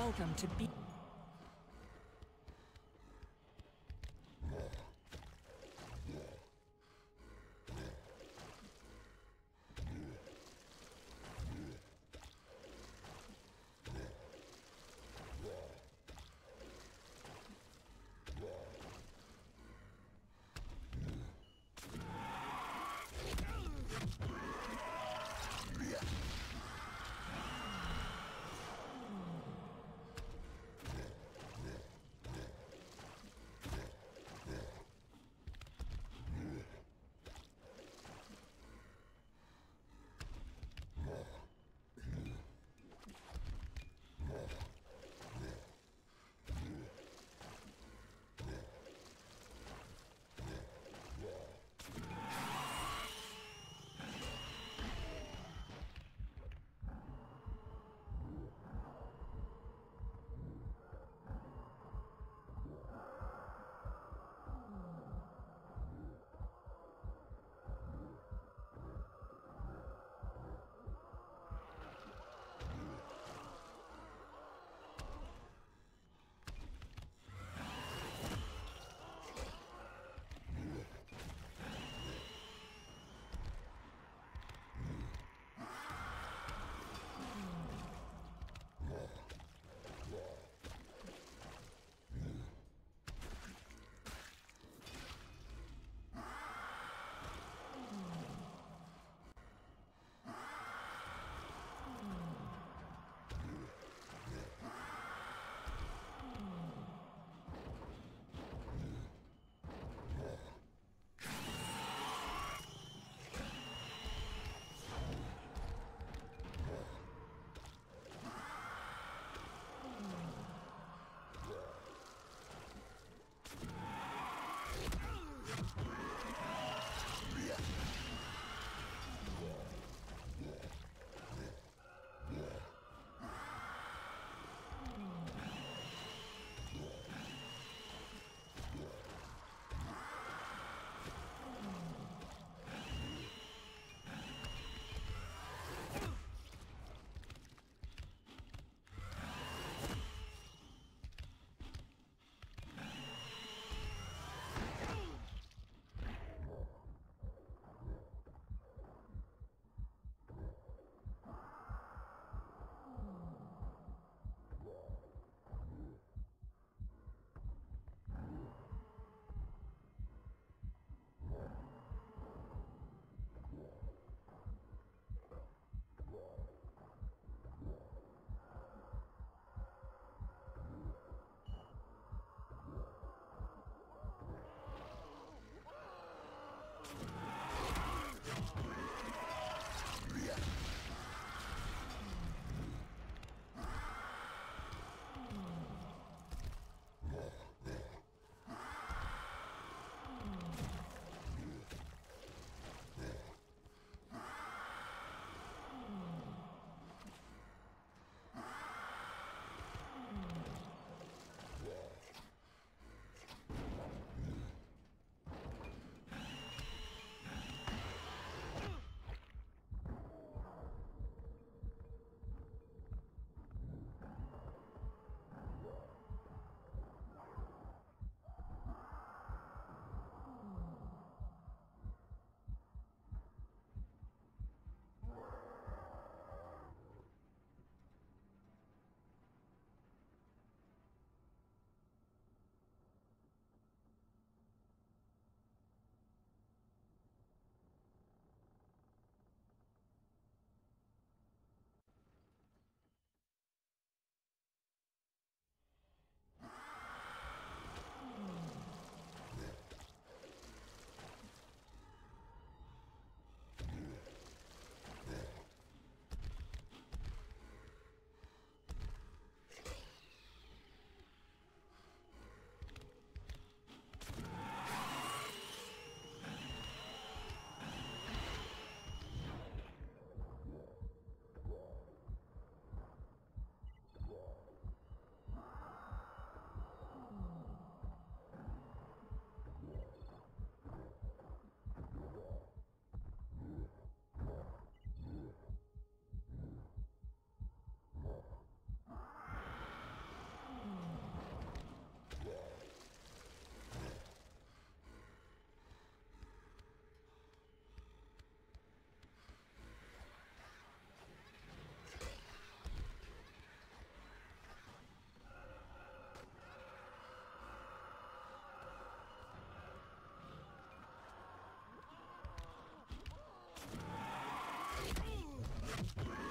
Welcome to B. you